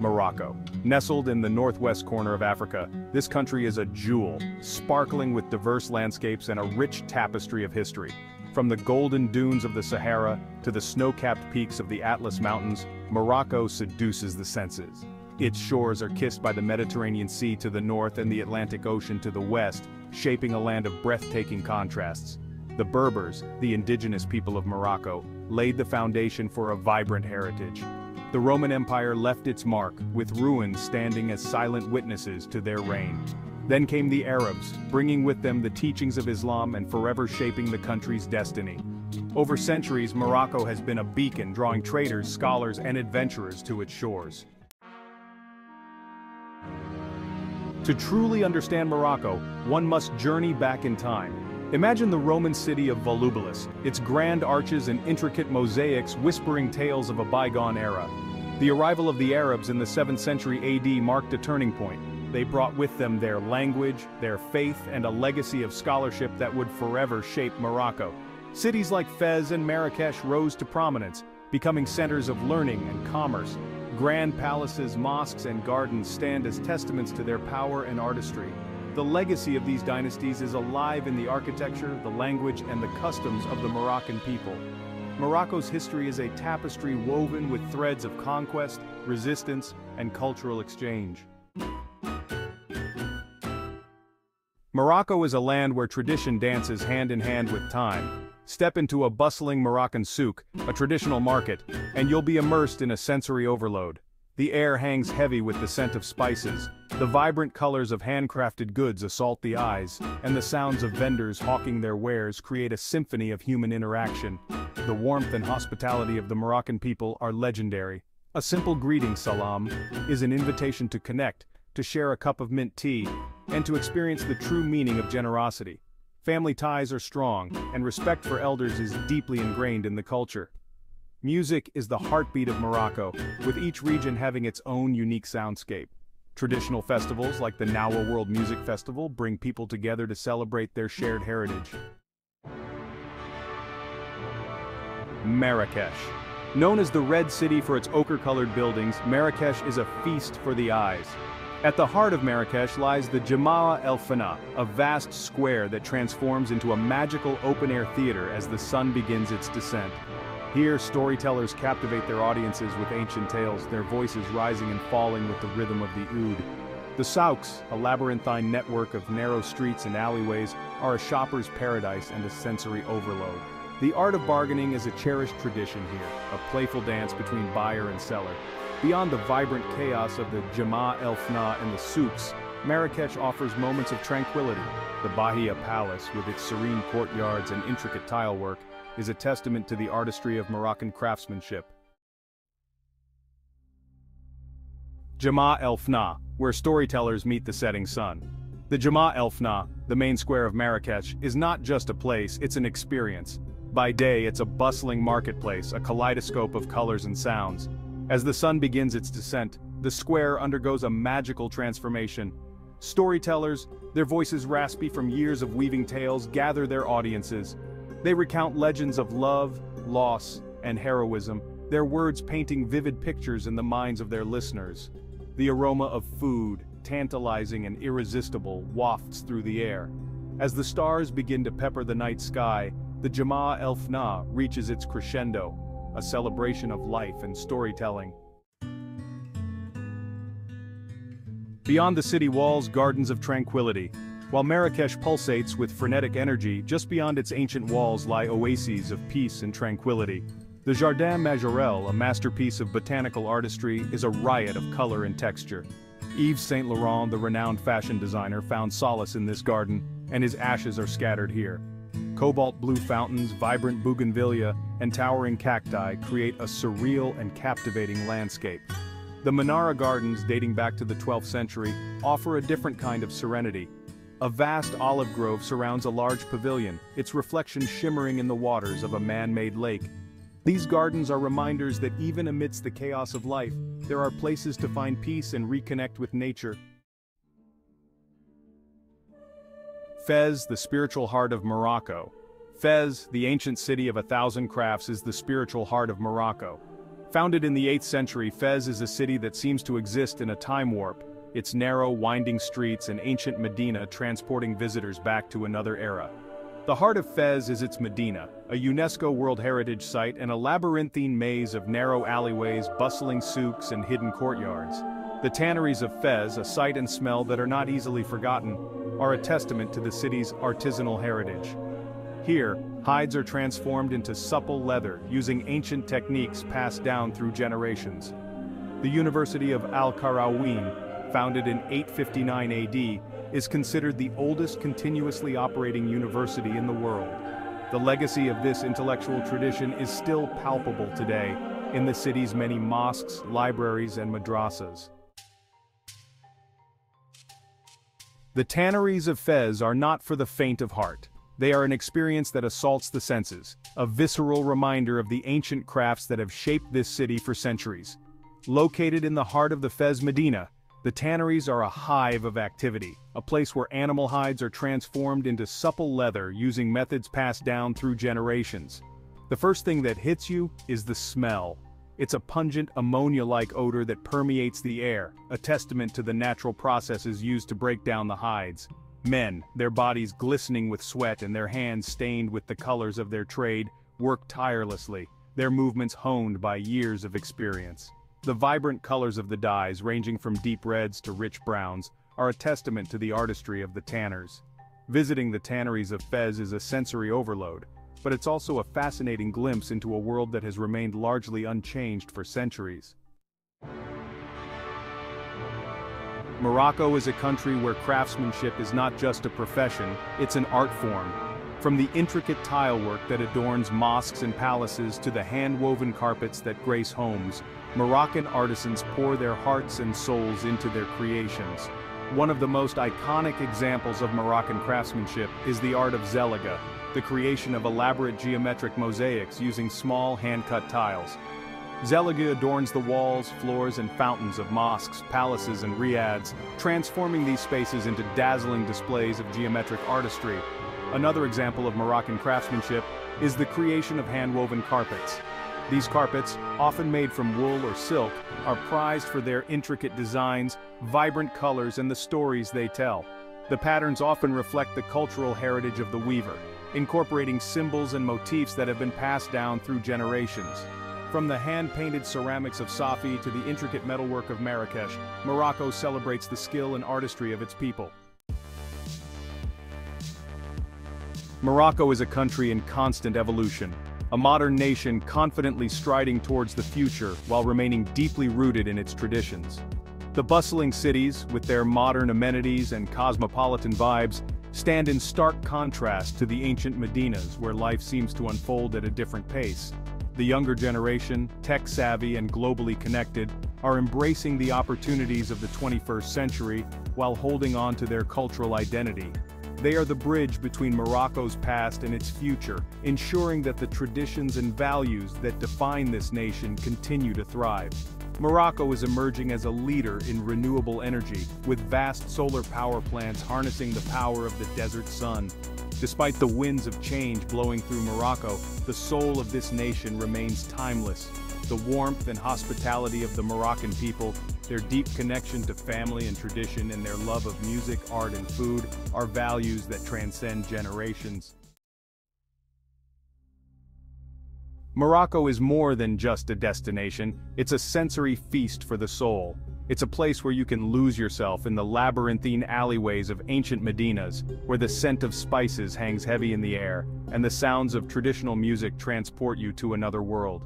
Morocco. Nestled in the northwest corner of Africa, this country is a jewel, sparkling with diverse landscapes and a rich tapestry of history. From the golden dunes of the Sahara to the snow-capped peaks of the Atlas Mountains, Morocco seduces the senses. Its shores are kissed by the Mediterranean Sea to the north and the Atlantic Ocean to the west, shaping a land of breathtaking contrasts. The Berbers, the indigenous people of Morocco, laid the foundation for a vibrant heritage. The Roman Empire left its mark, with ruins standing as silent witnesses to their reign. Then came the Arabs, bringing with them the teachings of Islam and forever shaping the country's destiny. Over centuries Morocco has been a beacon drawing traders, scholars and adventurers to its shores. To truly understand Morocco, one must journey back in time. Imagine the Roman city of Volubilis, its grand arches and intricate mosaics whispering tales of a bygone era. The arrival of the Arabs in the 7th century AD marked a turning point. They brought with them their language, their faith and a legacy of scholarship that would forever shape Morocco. Cities like Fez and Marrakesh rose to prominence, becoming centers of learning and commerce. Grand palaces, mosques and gardens stand as testaments to their power and artistry. The legacy of these dynasties is alive in the architecture, the language and the customs of the Moroccan people. Morocco's history is a tapestry woven with threads of conquest, resistance, and cultural exchange. Morocco is a land where tradition dances hand in hand with time. Step into a bustling Moroccan souk, a traditional market, and you'll be immersed in a sensory overload. The air hangs heavy with the scent of spices, the vibrant colors of handcrafted goods assault the eyes, and the sounds of vendors hawking their wares create a symphony of human interaction. The warmth and hospitality of the Moroccan people are legendary. A simple greeting salam is an invitation to connect, to share a cup of mint tea, and to experience the true meaning of generosity. Family ties are strong, and respect for elders is deeply ingrained in the culture. Music is the heartbeat of Morocco, with each region having its own unique soundscape. Traditional festivals like the Gnaoua World Music Festival bring people together to celebrate their shared heritage. Marrakesh. Known as the Red City for its ochre-colored buildings, Marrakesh is a feast for the eyes. At the heart of Marrakesh lies the Jemaa El Fna, a vast square that transforms into a magical open-air theater as the sun begins its descent. Here, storytellers captivate their audiences with ancient tales, their voices rising and falling with the rhythm of the oud. The souks, a labyrinthine network of narrow streets and alleyways, are a shopper's paradise and a sensory overload. The art of bargaining is a cherished tradition here, a playful dance between buyer and seller. Beyond the vibrant chaos of the Jemaa El Fna and the souks, Marrakesh offers moments of tranquility. The Bahia Palace, with its serene courtyards and intricate tilework, is a testament to the artistry of Moroccan craftsmanship. Jemaa El Fna, where storytellers meet the setting sun. The Jemaa El Fna, the main square of Marrakesh, is not just a place, it's an experience. By day it's a bustling marketplace, a kaleidoscope of colors and sounds. As the sun begins its descent, the square undergoes a magical transformation. Storytellers, their voices raspy from years of weaving tales, gather their audiences. They recount legends of love, loss, and heroism, their words painting vivid pictures in the minds of their listeners. The aroma of food, tantalizing and irresistible, wafts through the air. As the stars begin to pepper the night sky, the Jemaa El Fna reaches its crescendo, a celebration of life and storytelling. Beyond the city walls gardens of tranquility. While Marrakesh pulsates with frenetic energy, just beyond its ancient walls lie oases of peace and tranquility. The Jardin Majorelle, a masterpiece of botanical artistry, is a riot of color and texture. Yves Saint Laurent, the renowned fashion designer, found solace in this garden, and his ashes are scattered here. Cobalt blue fountains, vibrant bougainvillea, and towering cacti create a surreal and captivating landscape. The Menara Gardens, dating back to the 12th century, offer a different kind of serenity. A vast olive grove surrounds a large pavilion, its reflection shimmering in the waters of a man-made lake. These gardens are reminders that even amidst the chaos of life, there are places to find peace and reconnect with nature. Fez, the spiritual heart of Morocco. Fez, the ancient city of a thousand crafts is the spiritual heart of Morocco. Founded in the 8th century, Fez is a city that seems to exist in a time warp, its narrow, winding streets and ancient Medina transporting visitors back to another era. The heart of Fez is its Medina, a UNESCO World Heritage Site and a labyrinthine maze of narrow alleyways, bustling souks and hidden courtyards. The tanneries of Fez, a sight and smell that are not easily forgotten, are a testament to the city's artisanal heritage. Here, hides are transformed into supple leather using ancient techniques passed down through generations. The University of Al-Qarawiyyin, founded in 859 AD, is considered the oldest continuously operating university in the world. The legacy of this intellectual tradition is still palpable today in the city's many mosques, libraries and madrasas. The tanneries of Fez are not for the faint of heart. They are an experience that assaults the senses, a visceral reminder of the ancient crafts that have shaped this city for centuries. Located in the heart of the Fez Medina, the tanneries are a hive of activity, a place where animal hides are transformed into supple leather using methods passed down through generations. The first thing that hits you is the smell. It's a pungent ammonia-like odor that permeates the air, a testament to the natural processes used to break down the hides. Men, their bodies glistening with sweat and their hands stained with the colors of their trade, work tirelessly, their movements honed by years of experience. The vibrant colors of the dyes, ranging from deep reds to rich browns, are a testament to the artistry of the tanners. Visiting the tanneries of Fez is a sensory overload, but it's also a fascinating glimpse into a world that has remained largely unchanged for centuries. Morocco is a country where craftsmanship is not just a profession, it's an art form, from the intricate tile work that adorns mosques and palaces to the hand-woven carpets that grace homes, Moroccan artisans pour their hearts and souls into their creations. One of the most iconic examples of Moroccan craftsmanship is the art of zeliga, the creation of elaborate geometric mosaics using small hand-cut tiles. Zeliga adorns the walls, floors and fountains of mosques, palaces and riads, transforming these spaces into dazzling displays of geometric artistry. Another example of Moroccan craftsmanship is the creation of hand-woven carpets. These carpets, often made from wool or silk, are prized for their intricate designs, vibrant colors and the stories they tell. The patterns often reflect the cultural heritage of the weaver, incorporating symbols and motifs that have been passed down through generations. From the hand-painted ceramics of Safi to the intricate metalwork of Marrakesh, Morocco celebrates the skill and artistry of its people. Morocco is a country in constant evolution, a modern nation confidently striding towards the future while remaining deeply rooted in its traditions. The bustling cities, with their modern amenities and cosmopolitan vibes, stand in stark contrast to the ancient Medinas where life seems to unfold at a different pace. The younger generation, tech-savvy and globally connected, are embracing the opportunities of the 21st century while holding on to their cultural identity, they are the bridge between Morocco's past and its future, ensuring that the traditions and values that define this nation continue to thrive. Morocco is emerging as a leader in renewable energy, with vast solar power plants harnessing the power of the desert sun. Despite the winds of change blowing through Morocco, the soul of this nation remains timeless. The warmth and hospitality of the Moroccan people their deep connection to family and tradition and their love of music, art and food are values that transcend generations. Morocco is more than just a destination, it's a sensory feast for the soul. It's a place where you can lose yourself in the labyrinthine alleyways of ancient Medinas, where the scent of spices hangs heavy in the air, and the sounds of traditional music transport you to another world.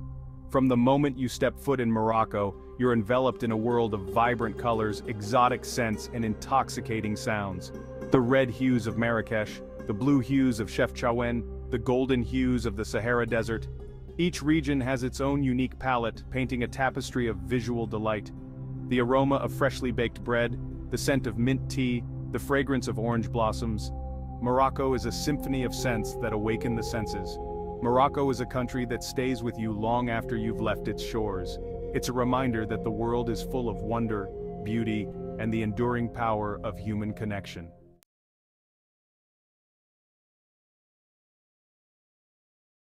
From the moment you step foot in Morocco, you're enveloped in a world of vibrant colors, exotic scents, and intoxicating sounds. The red hues of Marrakesh, the blue hues of Chefchaouen, the golden hues of the Sahara Desert. Each region has its own unique palette, painting a tapestry of visual delight. The aroma of freshly baked bread, the scent of mint tea, the fragrance of orange blossoms. Morocco is a symphony of scents that awaken the senses. Morocco is a country that stays with you long after you've left its shores. It's a reminder that the world is full of wonder, beauty, and the enduring power of human connection.